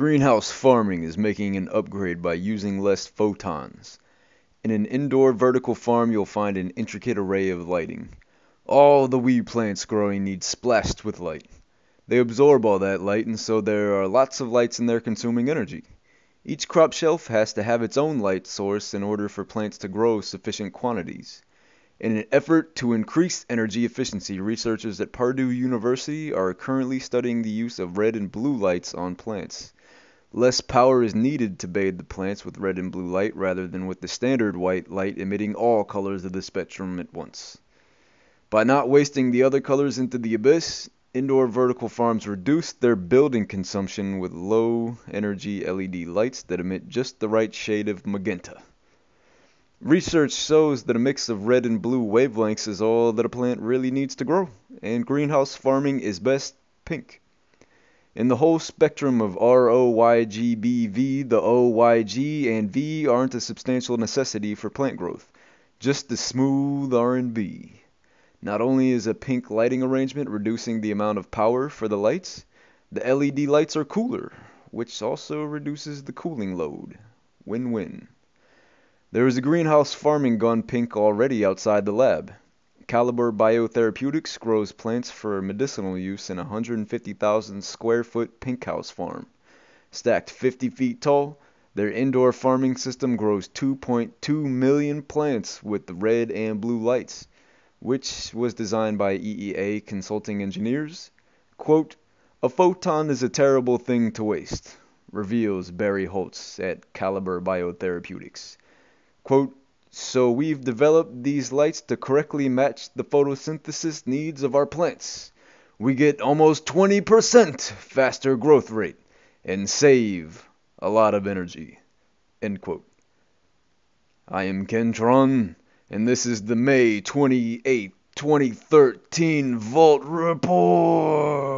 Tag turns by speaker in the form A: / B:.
A: Greenhouse farming is making an upgrade by using less photons. In an indoor vertical farm you'll find an intricate array of lighting. All the wee plants growing need splashed with light. They absorb all that light and so there are lots of lights in there consuming energy. Each crop shelf has to have its own light source in order for plants to grow sufficient quantities. In an effort to increase energy efficiency, researchers at Purdue University are currently studying the use of red and blue lights on plants. Less power is needed to bathe the plants with red and blue light rather than with the standard white light emitting all colors of the spectrum at once. By not wasting the other colors into the abyss, indoor vertical farms reduce their building consumption with low energy LED lights that emit just the right shade of magenta. Research shows that a mix of red and blue wavelengths is all that a plant really needs to grow, and greenhouse farming is best pink. In the whole spectrum of ROYGBV, the O, Y, G, and V aren't a substantial necessity for plant growth, just the smooth R&B. Not only is a pink lighting arrangement reducing the amount of power for the lights, the LED lights are cooler, which also reduces the cooling load. Win-win. There is a greenhouse farming gone pink already outside the lab. Caliber Biotherapeutics grows plants for medicinal use in a 150,000 square foot pink house farm. Stacked 50 feet tall, their indoor farming system grows 2.2 million plants with red and blue lights, which was designed by EEA consulting engineers. Quote, a photon is a terrible thing to waste, reveals Barry Holtz at Caliber Biotherapeutics. Quote, so we've developed these lights to correctly match the photosynthesis needs of our plants. We get almost 20% faster growth rate and save a lot of energy. End quote. I am Kentron, and this is the May 28, 2013 Volt Report.